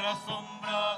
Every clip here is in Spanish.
para asombrar.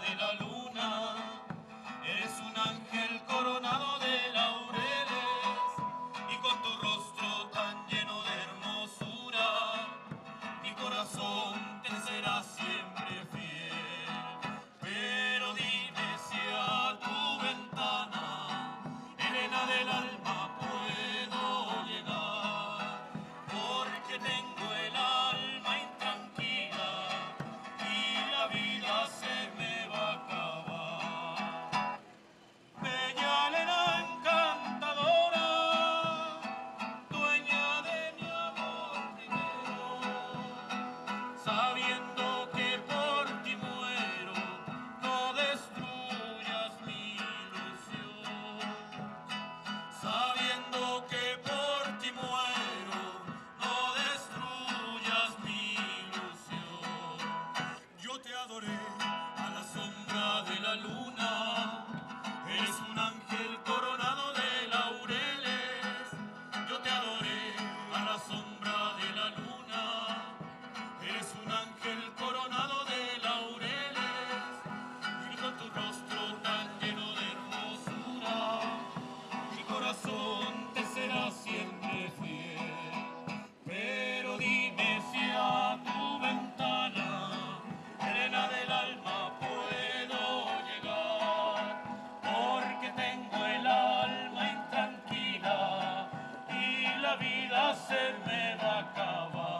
vida se me va a acabar.